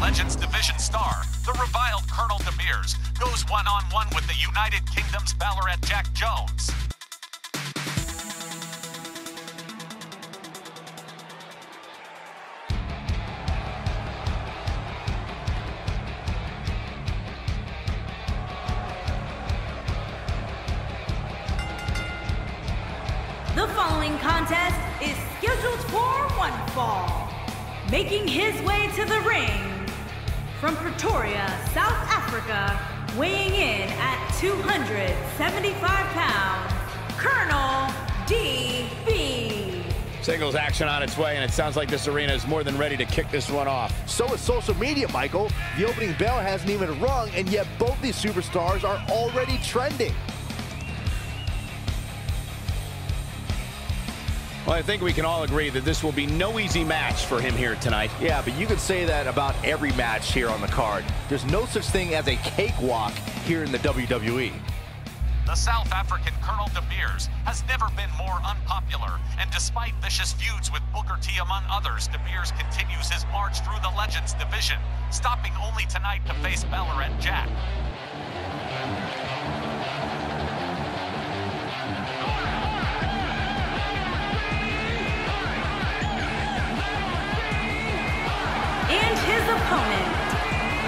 Legends Division star, the reviled Colonel De Beers, goes one-on-one with the United Kingdom's Ballarat Jack Jones. The following contest is scheduled for one fall. Making his way to the ring from Pretoria, South Africa, weighing in at 275 pounds, Colonel DB. Singles action on its way, and it sounds like this arena is more than ready to kick this one off. So is social media, Michael. The opening bell hasn't even rung, and yet both these superstars are already trending. Well, I think we can all agree that this will be no easy match for him here tonight. Yeah, but you could say that about every match here on the card. There's no such thing as a cakewalk here in the WWE. The South African Colonel De Beers has never been more unpopular, and despite vicious feuds with Booker T among others, De Beers continues his march through the Legends division, stopping only tonight to face Ballarat Jack. And his opponent,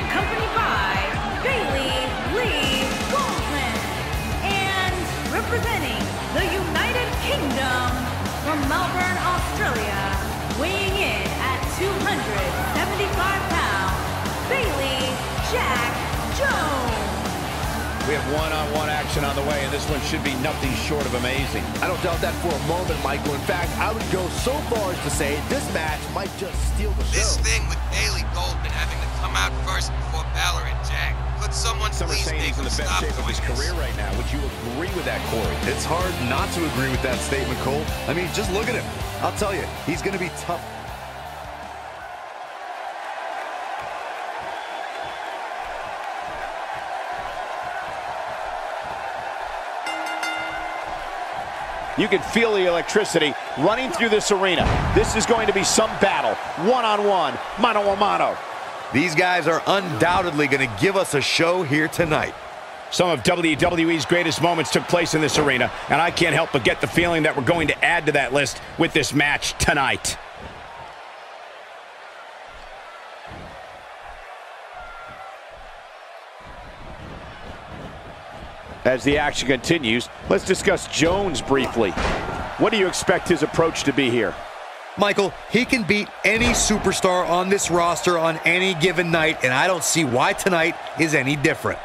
accompanied by Bailey Lee Goldman, and representing the United Kingdom from Melbourne, Australia, weighing in at 275 pounds, Bailey Jack Jones. We have one-on-one action on the way, and this one should be nothing short of amazing. I don't doubt that for a moment, Michael. In fact, I would go so far as to say this match might just steal the This show. thing with Bailey Goldman having to come out first before Ballarat Jack. Could someone Some are please make he's in him the best stop shape of his this? career right now. Would you agree with that, Corey? It's hard not to agree with that statement, Cole. I mean, just look at him. I'll tell you, he's going to be tough. You can feel the electricity running through this arena. This is going to be some battle, one-on-one, mano-a-mano. These guys are undoubtedly going to give us a show here tonight. Some of WWE's greatest moments took place in this arena, and I can't help but get the feeling that we're going to add to that list with this match tonight. As the action continues, let's discuss Jones briefly. What do you expect his approach to be here? Michael, he can beat any superstar on this roster on any given night, and I don't see why tonight is any different.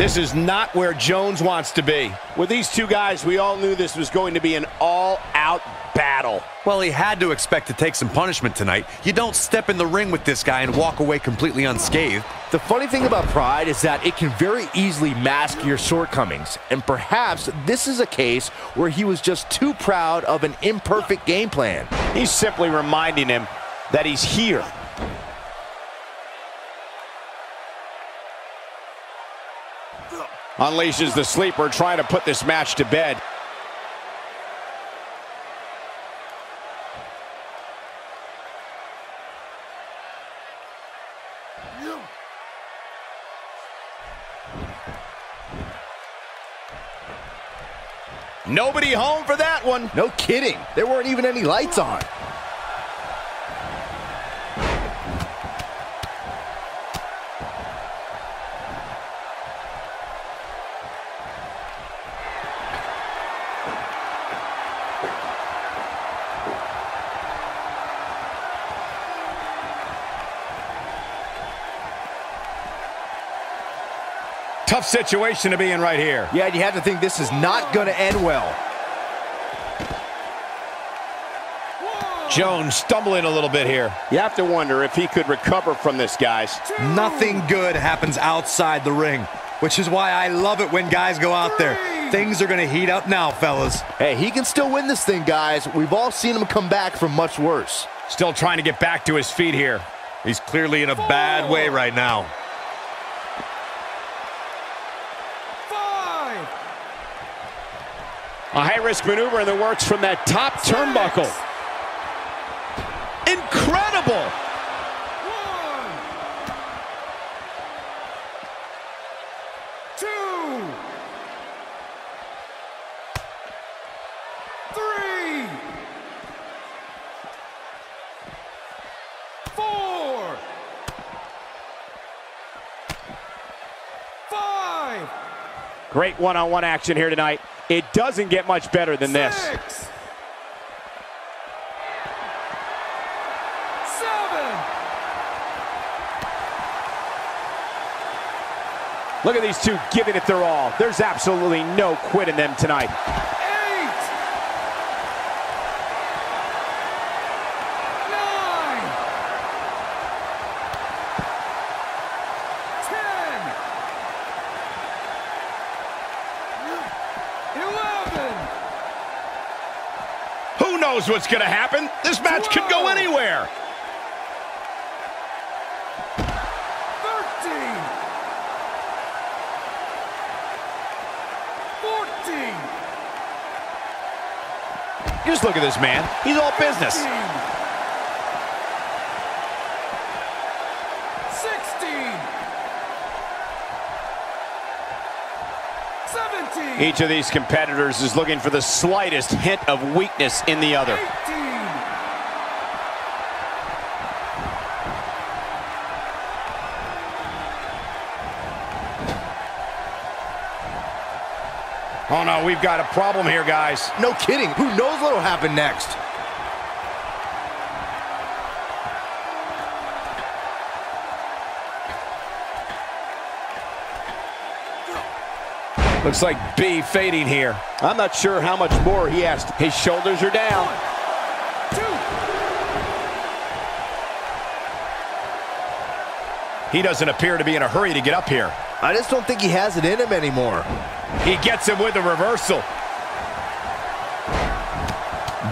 This is not where Jones wants to be. With these two guys, we all knew this was going to be an all-out battle. Well, he had to expect to take some punishment tonight. You don't step in the ring with this guy and walk away completely unscathed. The funny thing about pride is that it can very easily mask your shortcomings. And perhaps this is a case where he was just too proud of an imperfect game plan. He's simply reminding him that he's here. Unleashes the sleeper, trying to put this match to bed. Nobody home for that one. No kidding. There weren't even any lights on. Tough situation to be in right here. Yeah, you have to think this is not going to end well. Jones stumbling a little bit here. You have to wonder if he could recover from this, guys. Nothing good happens outside the ring. which is why I love it when guys go out there. Things are going to heat up now, fellas. Hey, he can still win this thing, guys. We've all seen him come back from much worse. Still trying to get back to his feet here. He's clearly in a bad way right now. A high-risk maneuver in the works from that top turnbuckle. Incredible! One. Two. Three. Four. Five. Great one-on-one action here tonight. It doesn't get much better than this. Six. Seven. Look at these two giving it their all. There's absolutely no quit in them tonight. knows what's going to happen. This match Whoa. could go anywhere. 13. 14. Just look at this man. He's all business. 15. Each of these competitors is looking for the slightest hint of weakness in the other. Eighteen. Oh no, we've got a problem here, guys. No kidding. Who knows what'll happen next? Looks like B fading here. I'm not sure how much more he has. To. His shoulders are down. Two. He doesn't appear to be in a hurry to get up here. I just don't think he has it in him anymore. He gets him with a reversal.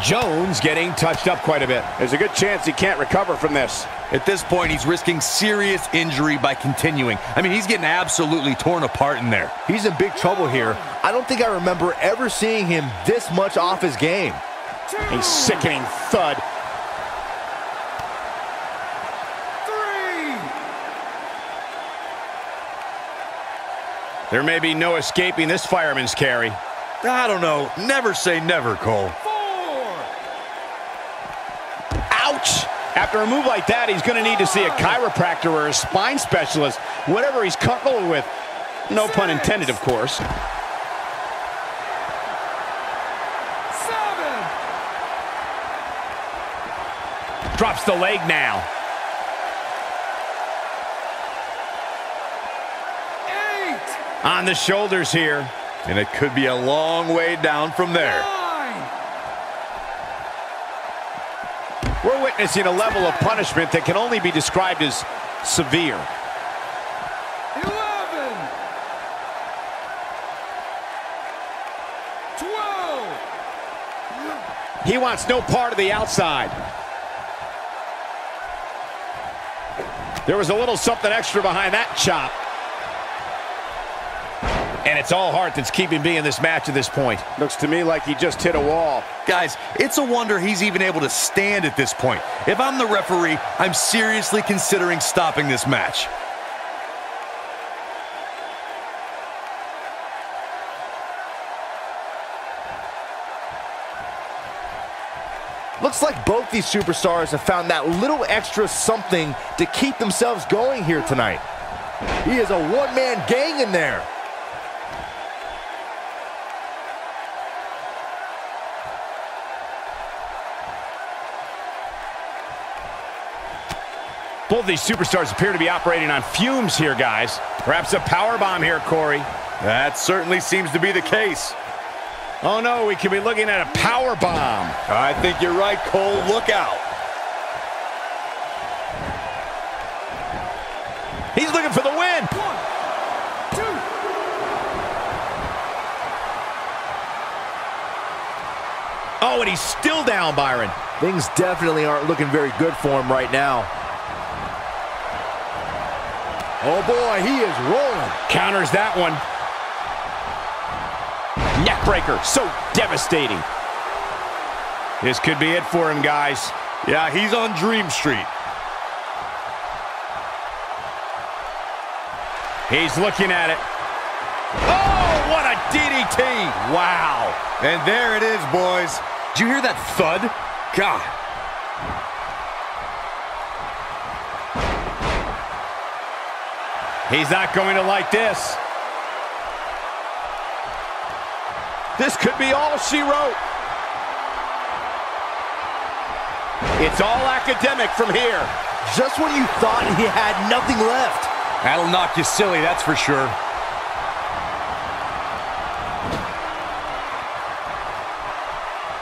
Jones getting touched up quite a bit. There's a good chance he can't recover from this. At this point, he's risking serious injury by continuing. I mean, he's getting absolutely torn apart in there. He's in big trouble here. I don't think I remember ever seeing him this much off his game. A sickening thud. Three. There may be no escaping this fireman's carry. I don't know. Never say never, Cole. After a move like that, he's going to need to see a chiropractor or a spine specialist, whatever he's comfortable with. No pun intended, of course. Seven. Drops the leg now. Eight. On the shoulders here. And it could be a long way down from there. Nine. We're witnessing a level of punishment that can only be described as severe. Eleven. He wants no part of the outside. There was a little something extra behind that chop. And it's all heart that's keeping me in this match at this point. Looks to me like he just hit a wall. Guys, it's a wonder he's even able to stand at this point. If I'm the referee, I'm seriously considering stopping this match. Looks like both these superstars have found that little extra something to keep themselves going here tonight. He is a one-man gang in there. Both of these superstars appear to be operating on fumes here, guys. Perhaps a power bomb here, Corey. That certainly seems to be the case. Oh, no, we could be looking at a power bomb. I think you're right, Cole. Look out. He's looking for the win. Oh, and he's still down, Byron. Things definitely aren't looking very good for him right now. Oh boy, he is rolling. Counters that one. Neckbreaker, so devastating. This could be it for him, guys. Yeah, he's on Dream Street. He's looking at it. Oh, what a DDT! Wow. And there it is, boys. Did you hear that thud? God. He's not going to like this. This could be all she wrote. It's all academic from here. Just when you thought he had nothing left. That'll knock you silly, that's for sure.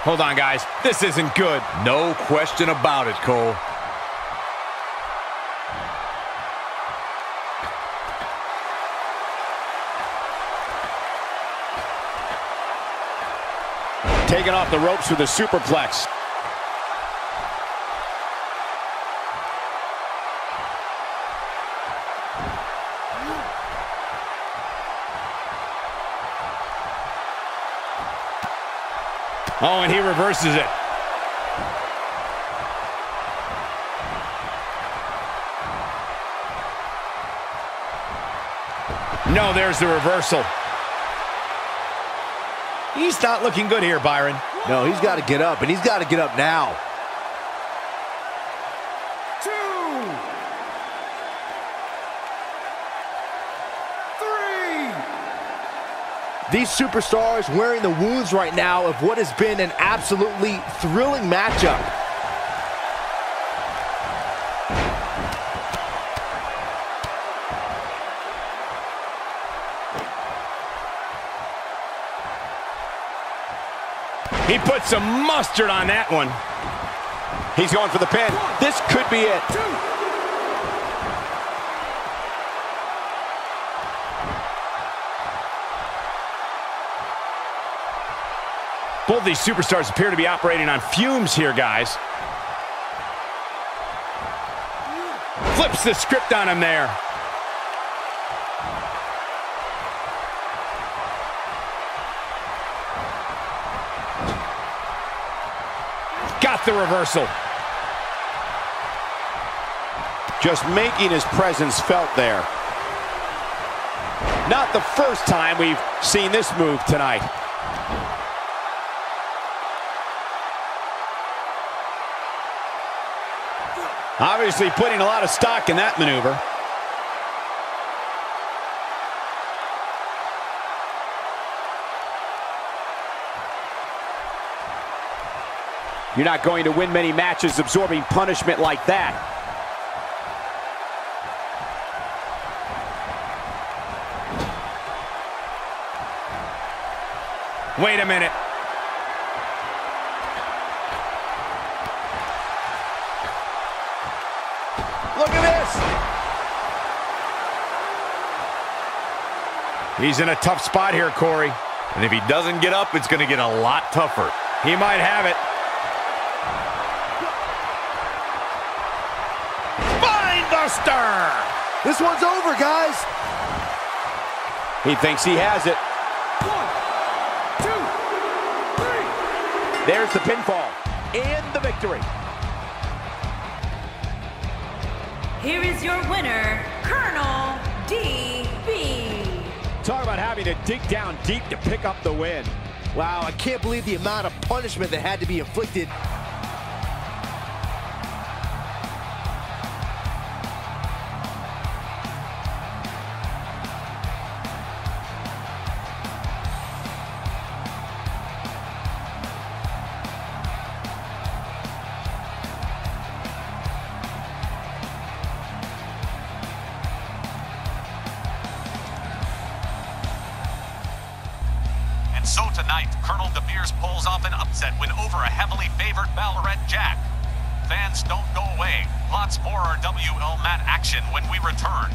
Hold on, guys. This isn't good. No question about it, Cole. Taken off the ropes with a superplex. Oh, and he reverses it. No, there's the reversal. He's not looking good here, Byron. No, he's got to get up, and he's got to get up now. These superstars wearing the wounds right now of what has been an absolutely thrilling matchup. He put some mustard on that one. He's going for the pin. This could be it. Both these superstars appear to be operating on fumes here, guys. Flips the script on him there. Got the reversal. Just making his presence felt there. Not the first time we've seen this move tonight. Obviously putting a lot of stock in that maneuver. You're not going to win many matches absorbing punishment like that. Wait a minute. Look at this. He's in a tough spot here, Corey. And if he doesn't get up, it's going to get a lot tougher. He might have it. Spinebuster! This one's over, guys. He thinks he has it. One. Two. Three. There's the pinfall and the victory. Here is your winner, Colonel DB. Talk about having to dig down deep to pick up the win. Wow, I can't believe the amount of punishment that had to be inflicted. Tonight, Colonel De Beers pulls off an upset win over a heavily favored Ballarat Jack. Fans don't go away. Lots more RWL mat action when we return.